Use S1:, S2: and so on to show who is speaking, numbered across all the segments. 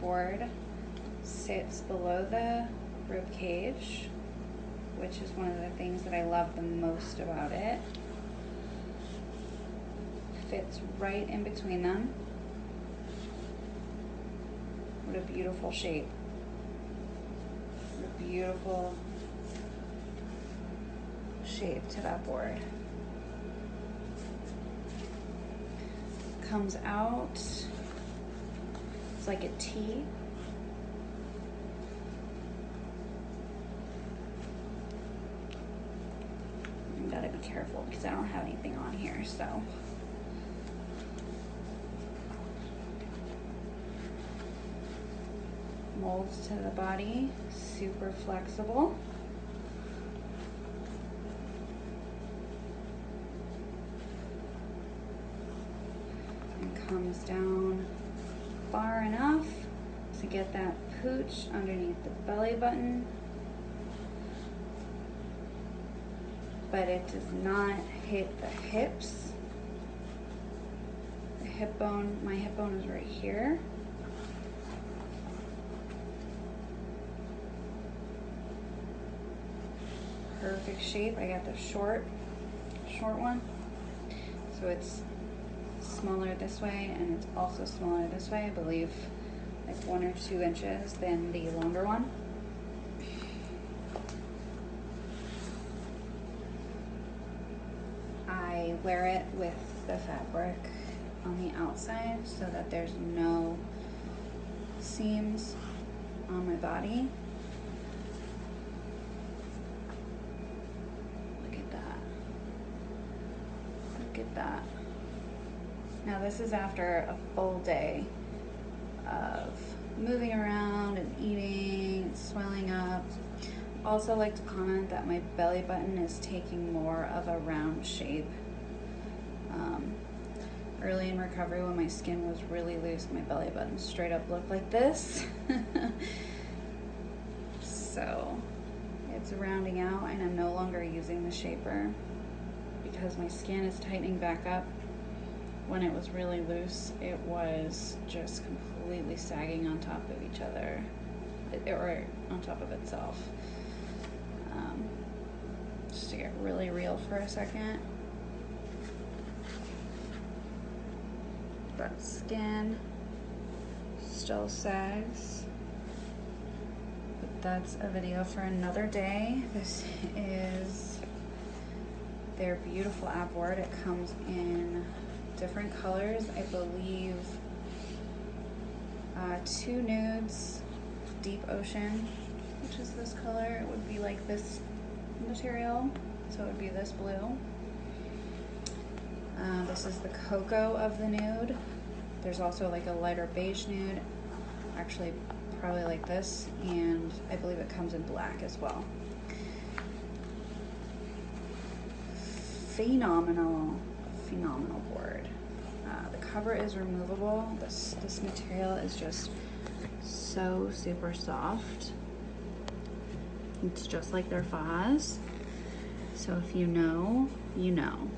S1: board sits below the rib cage, which is one of the things that I love the most about it. Fits right in between them. What a beautiful shape. What a beautiful shape to that board. Comes out, it's like a T. I gotta be careful because I don't have anything on here, so. Molds to the body, super flexible. Comes down far enough to get that pooch underneath the belly button. But it does not hit the hips. The hip bone, my hip bone is right here. Perfect shape. I got the short, short one. So it's smaller this way and it's also smaller this way, I believe like one or two inches than the longer one. I wear it with the fabric on the outside so that there's no seams on my body. Look at that. Look at that. Now this is after a full day of moving around and eating, and swelling up. Also like to comment that my belly button is taking more of a round shape. Um, early in recovery when my skin was really loose, my belly button straight up looked like this. so it's rounding out and I'm no longer using the shaper because my skin is tightening back up when it was really loose, it was just completely sagging on top of each other, or on top of itself. Um, just to get really real for a second. That skin still sags. But that's a video for another day. This is their beautiful board. It comes in different colors. I believe uh, two nudes, deep ocean, which is this color. It would be like this material, so it would be this blue. Uh, this is the cocoa of the nude. There's also like a lighter beige nude, actually probably like this, and I believe it comes in black as well. Phenomenal, phenomenal board uh, The cover is removable. This, this material is just so super soft. It's just like their fajas. So if you know, you know.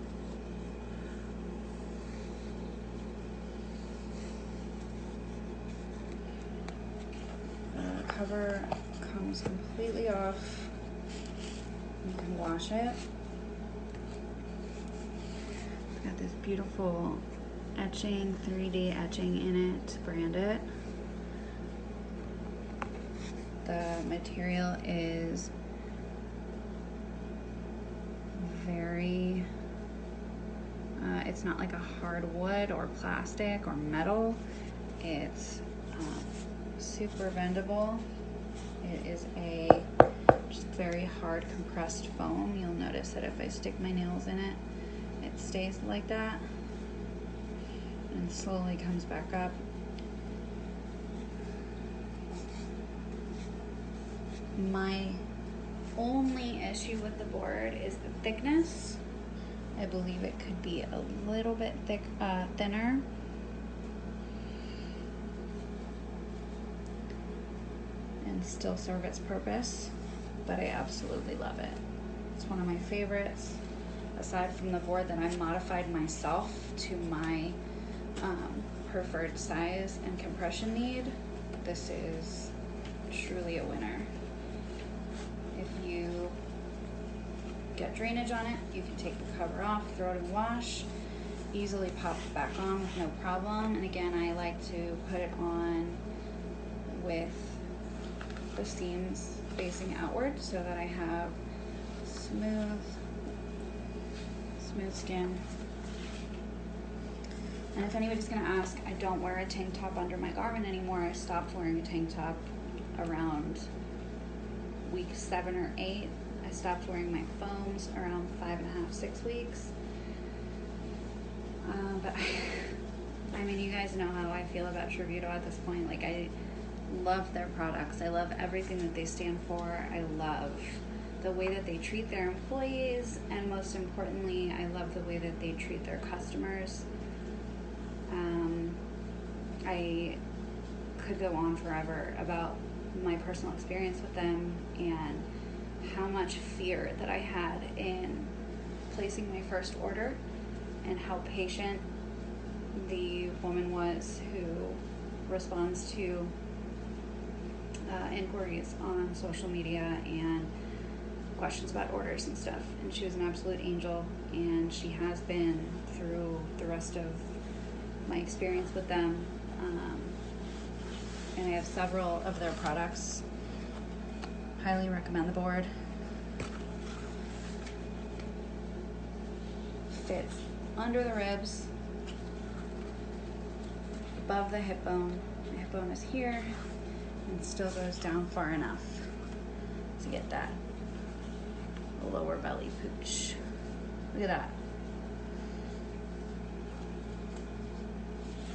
S1: Uh, the cover comes completely off. You can wash it. Got this beautiful etching, 3D etching in it to brand it. The material is very, uh, it's not like a hardwood or plastic or metal. It's um, super bendable. It is a just very hard compressed foam. You'll notice that if I stick my nails in it, it stays like that and slowly comes back up. My only issue with the board is the thickness. I believe it could be a little bit thick, uh, thinner. And still serve its purpose, but I absolutely love it. It's one of my favorites, aside from the board that I modified myself to my um, preferred size and compression need, this is truly a winner. If you get drainage on it, you can take the cover off, throw it in wash, easily pop it back on with no problem. And again, I like to put it on with the seams facing outward so that I have smooth, smooth skin. And if anybody's gonna ask, I don't wear a tank top under my garment anymore. I stopped wearing a tank top around week seven or eight. I stopped wearing my foams around five and a half, six weeks. Uh, but I, I mean, you guys know how I feel about Tributo at this point. Like, I love their products. I love everything that they stand for. I love the way that they treat their employees, and most importantly, I love the way that they treat their customers. Um, I could go on forever about my personal experience with them and how much fear that I had in placing my first order and how patient the woman was who responds to uh, inquiries on social media and questions about orders and stuff. And she was an absolute angel, and she has been through the rest of my experience with them. Um, and I have several of their products. Highly recommend the board. Fits under the ribs, above the hip bone. The hip bone is here and still goes down far enough to get that lower belly pooch. Look at that.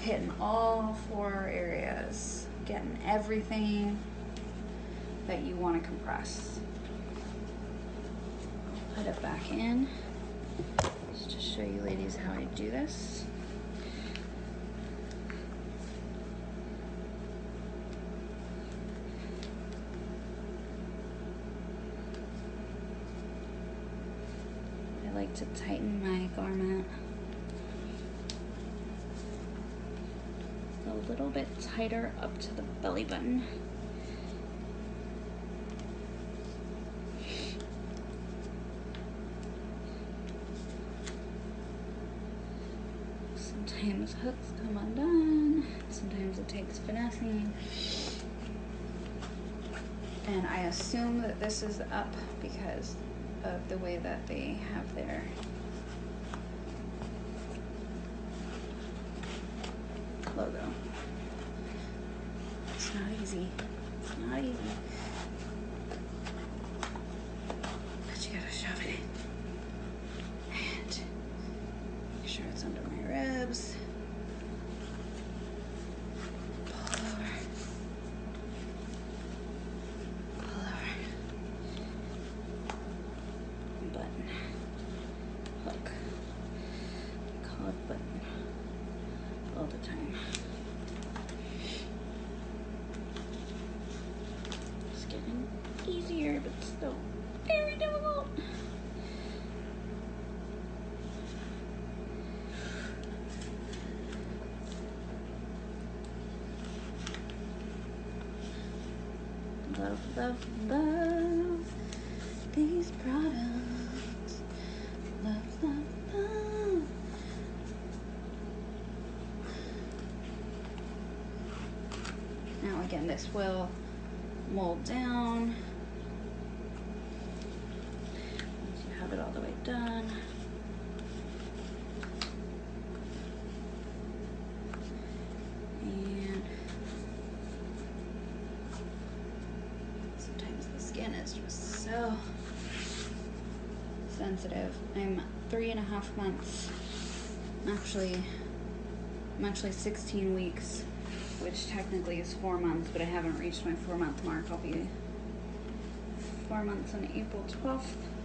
S1: Hitting all four areas, getting everything that you want to compress. Put it back in just to show you ladies how I do this. Like to tighten my garment a little bit tighter up to the belly button. Sometimes hooks come undone, sometimes it takes finessing. And I assume that this is up because of the way that they have their logo. It's not easy. It's not easy. But you gotta shove it in. And make sure it's under my ribs. Pull over. Pull over. Button. Hook. Call it button. All the time. It's getting easier, but still very difficult. Love, love, love these products. Love, love, love. Now again, this will mold down. Once you have it all the way done. And sometimes the skin is just so sensitive. I'm three and a half months. Actually, I'm actually 16 weeks, which technically is four months, but I haven't reached my four month mark. I'll be four months on April 12th.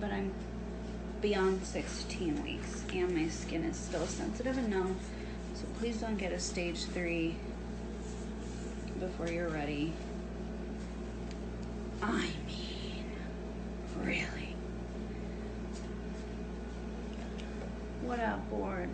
S1: But I'm beyond 16 weeks, and my skin is still sensitive and numb. So please don't get a stage three before you're ready. I mean, really. What up, board?